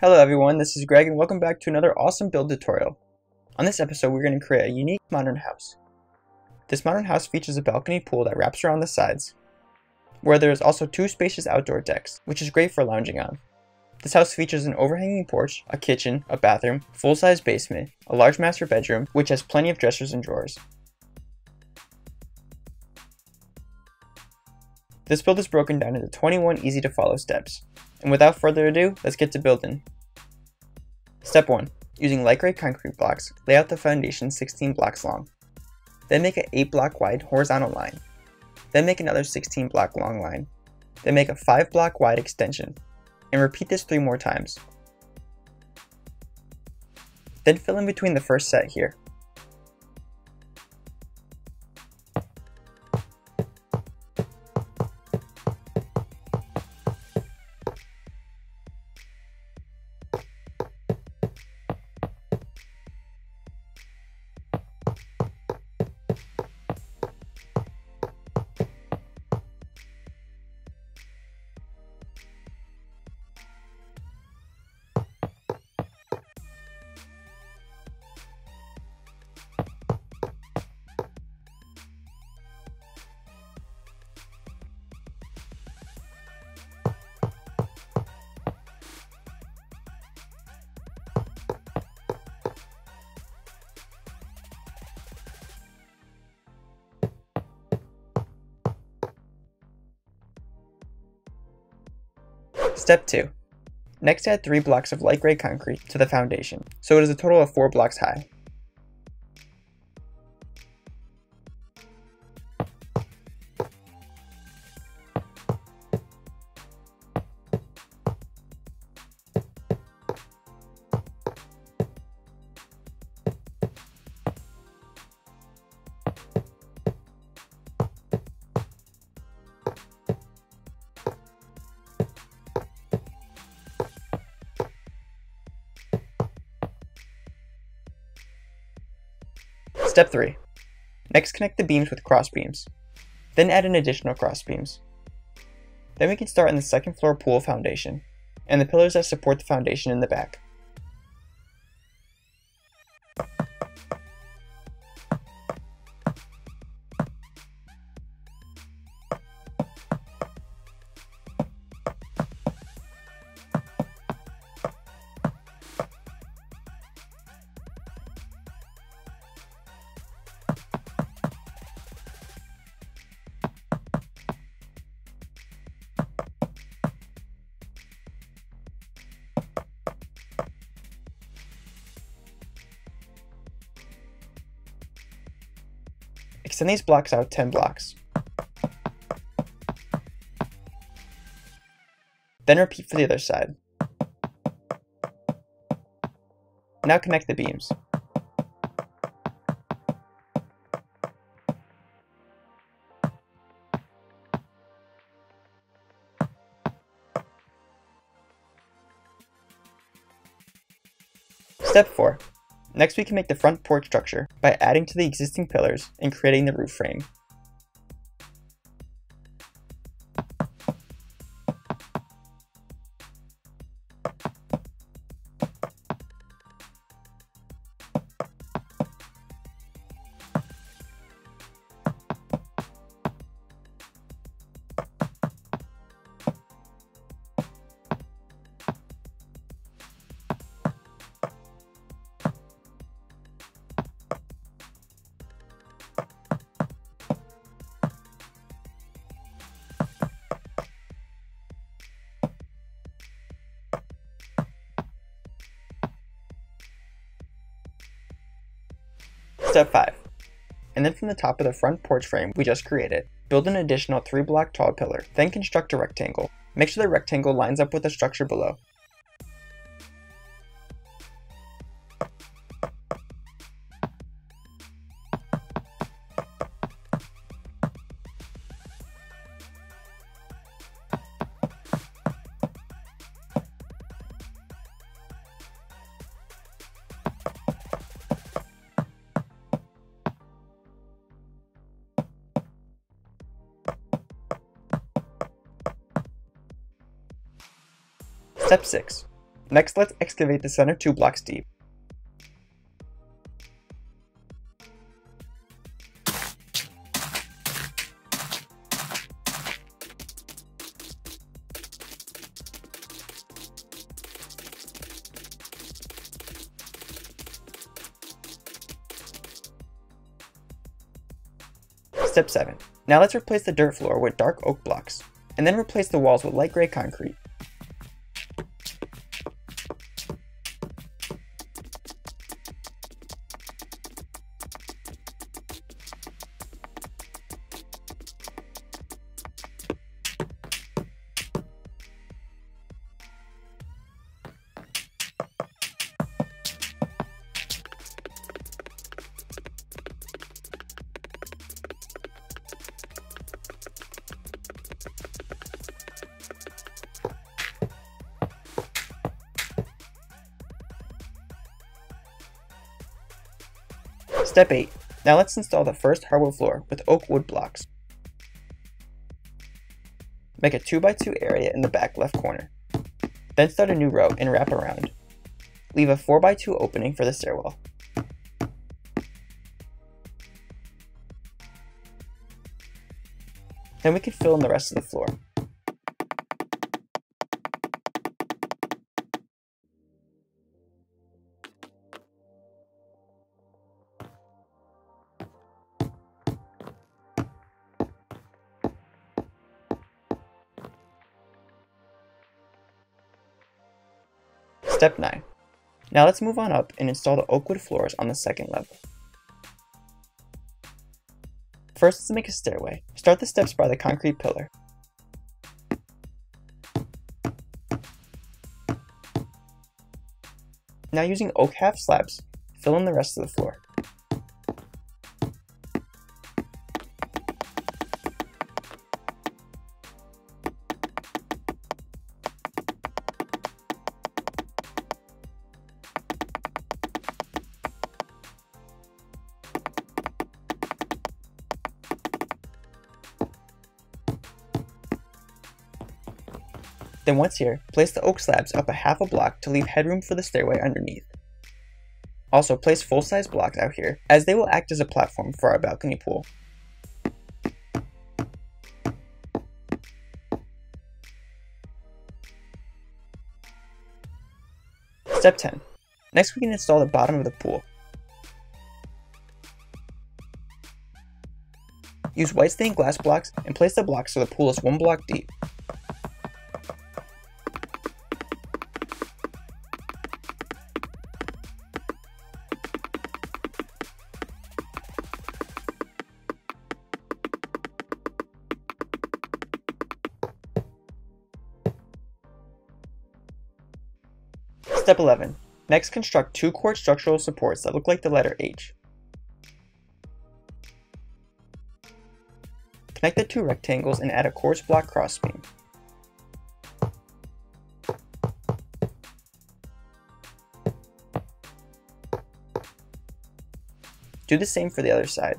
Hello everyone, this is Greg and welcome back to another awesome build tutorial. On this episode we're going to create a unique modern house. This modern house features a balcony pool that wraps around the sides, where there is also two spacious outdoor decks, which is great for lounging on. This house features an overhanging porch, a kitchen, a bathroom, full-size basement, a large master bedroom, which has plenty of dressers and drawers. This build is broken down into 21 easy to follow steps. And without further ado, let's get to building. Step 1. Using light gray concrete blocks, lay out the foundation 16 blocks long. Then make an 8 block wide horizontal line. Then make another 16 block long line. Then make a 5 block wide extension. And repeat this 3 more times. Then fill in between the first set here. Step 2. Next add 3 blocks of light gray concrete to the foundation, so it is a total of 4 blocks high. Step 3. Next connect the beams with cross beams. Then add an additional cross beams. Then we can start on the second floor pool foundation, and the pillars that support the foundation in the back. Extend these blocks out 10 blocks. Then repeat for the other side. Now connect the beams. Step 4. Next we can make the front porch structure by adding to the existing pillars and creating the roof frame. Step 5. And then from the top of the front porch frame we just created, build an additional 3 block tall pillar, then construct a rectangle. Make sure the rectangle lines up with the structure below. Step 6. Next, let's excavate the center two blocks deep. Step 7. Now let's replace the dirt floor with dark oak blocks, and then replace the walls with light gray concrete. Step 8. Now let's install the first hardwood floor with oak wood blocks. Make a 2x2 area in the back left corner. Then start a new row and wrap around. Leave a 4x2 opening for the stairwell. Then we can fill in the rest of the floor. Step 9. Now let's move on up and install the oak wood floors on the second level. First, let's make a stairway. Start the steps by the concrete pillar. Now using oak half slabs, fill in the rest of the floor. Then once here, place the oak slabs up a half a block to leave headroom for the stairway underneath. Also, place full-size blocks out here, as they will act as a platform for our balcony pool. Step 10. Next we can install the bottom of the pool. Use white stained glass blocks and place the blocks so the pool is one block deep. Step 11. Next construct two quartz structural supports that look like the letter H. Connect the two rectangles and add a quartz block crossbeam. Do the same for the other side.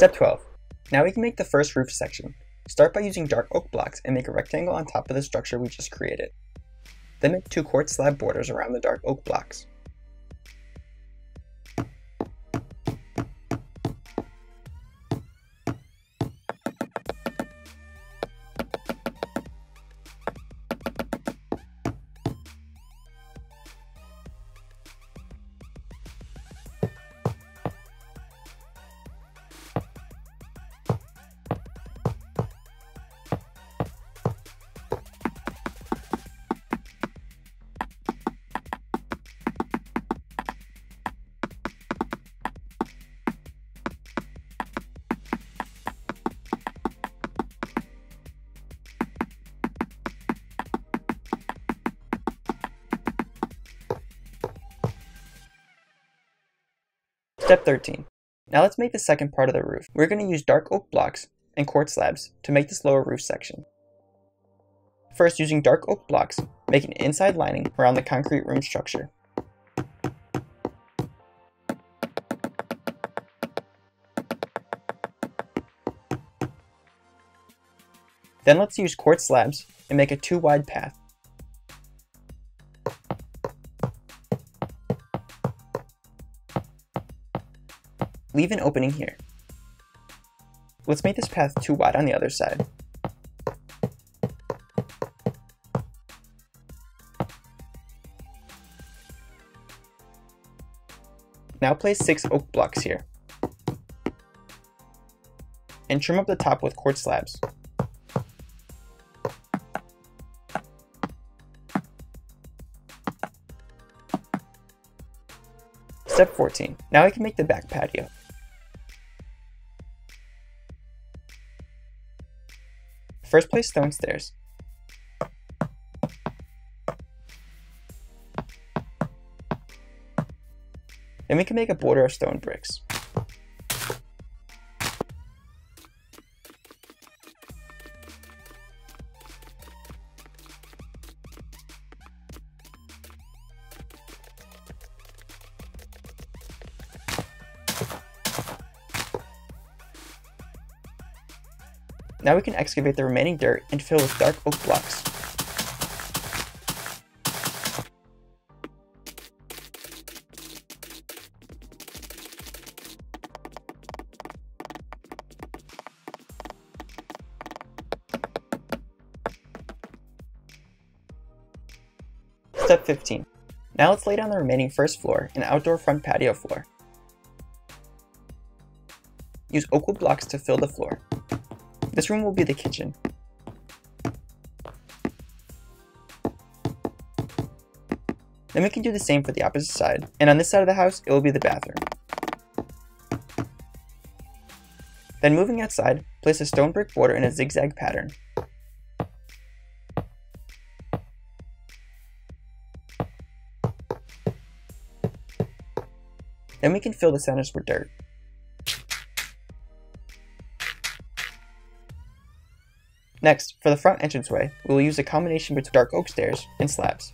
Step 12. Now we can make the first roof section. Start by using dark oak blocks and make a rectangle on top of the structure we just created. Then make two quartz slab borders around the dark oak blocks. Step 13. Now let's make the second part of the roof. We're going to use dark oak blocks and quartz slabs to make this lower roof section. First, using dark oak blocks, make an inside lining around the concrete room structure. Then let's use quartz slabs and make a two-wide path. Leave an opening here. Let's make this path two wide on the other side. Now place 6 oak blocks here. And trim up the top with quartz slabs. Step 14. Now I can make the back patio. First place stone stairs. Then we can make a border of stone bricks. Now we can excavate the remaining dirt and fill with dark oak blocks. Step 15. Now let's lay down the remaining first floor and outdoor front patio floor. Use oak wood blocks to fill the floor. This room will be the kitchen. Then we can do the same for the opposite side, and on this side of the house, it will be the bathroom. Then moving outside, place a stone brick border in a zigzag pattern. Then we can fill the centers with dirt. Next, for the front entranceway, we will use a combination between dark oak stairs and slabs.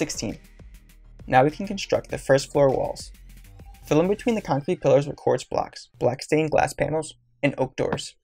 16. Now we can construct the first floor walls. Fill in between the concrete pillars with quartz blocks, black stained glass panels, and oak doors.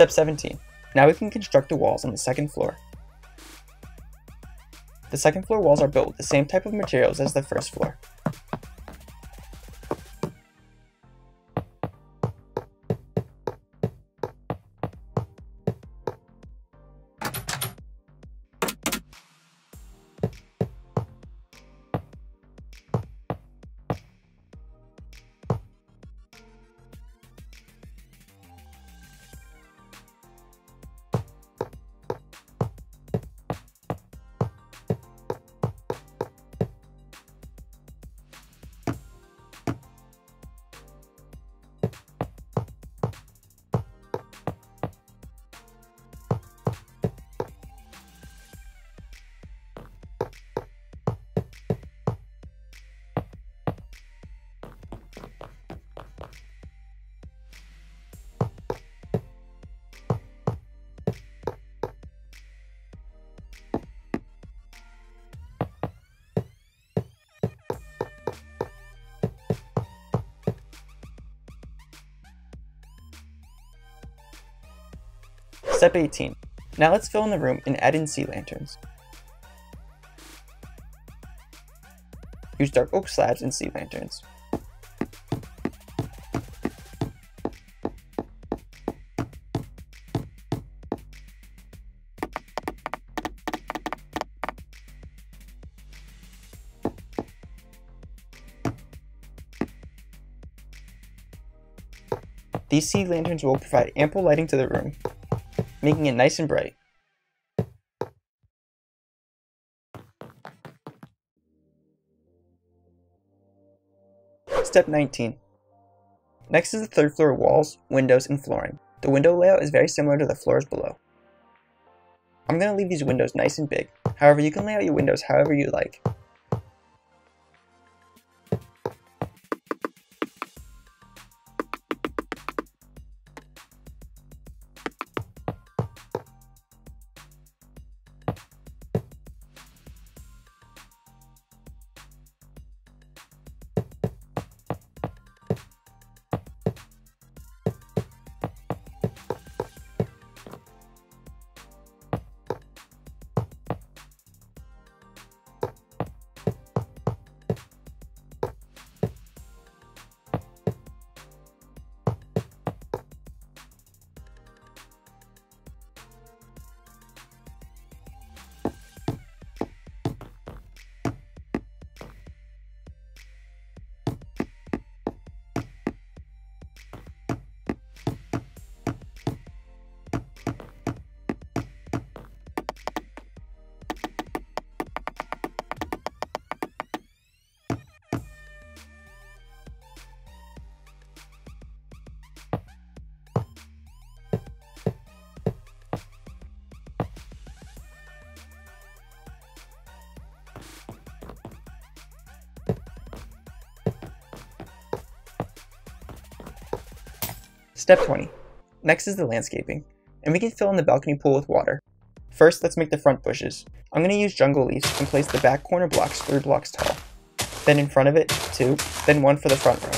Step 17. Now we can construct the walls on the second floor. The second floor walls are built with the same type of materials as the first floor. Step 18. Now let's fill in the room and add in sea lanterns. Use dark oak slabs and sea lanterns. These sea lanterns will provide ample lighting to the room, making it nice and bright. Step 19. Next is the third floor walls, windows, and flooring. The window layout is very similar to the floors below. I'm going to leave these windows nice and big, however you can lay out your windows however you like. Step 20. Next is the landscaping, and we can fill in the balcony pool with water. First, let's make the front bushes. I'm going to use jungle leaves and place the back corner blocks 3 blocks tall. Then in front of it, 2, then 1 for the front row.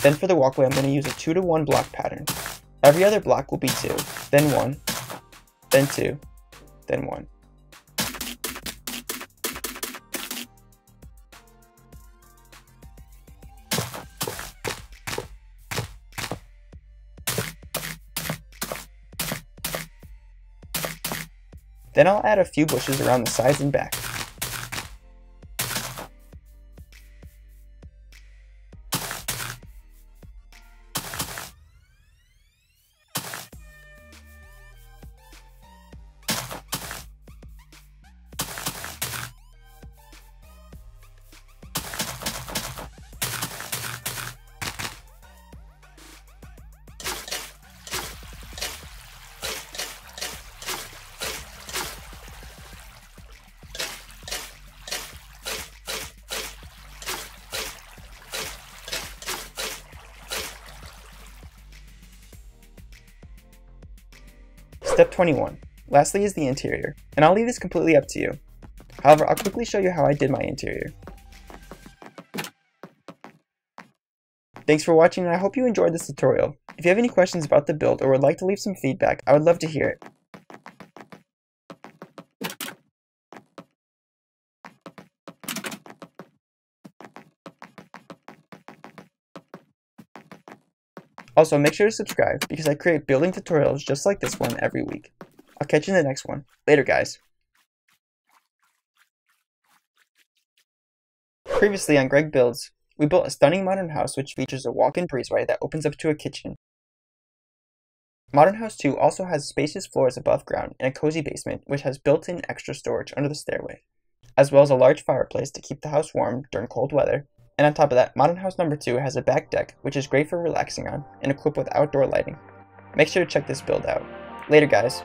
Then for the walkway, I'm going to use a 2 to 1 block pattern. Every other block will be 2, then 1, then 2, then 1. Then I'll add a few bushes around the sides and back. Step 21. Lastly is the interior, and I'll leave this completely up to you. However, I'll quickly show you how I did my interior. Thanks for watching and I hope you enjoyed this tutorial. If you have any questions about the build or would like to leave some feedback, I would love to hear it. Also, make sure to subscribe because I create building tutorials just like this one every week. I'll catch you in the next one. Later, guys. Previously on Greg Builds, we built a stunning modern house which features a walk-in breezeway that opens up to a kitchen. Modern House 2 also has spacious floors above ground and a cozy basement which has built-in extra storage under the stairway, as well as a large fireplace to keep the house warm during cold weather and on top of that, Modern House number 2 has a back deck, which is great for relaxing on, and equipped with outdoor lighting. Make sure to check this build out. Later guys.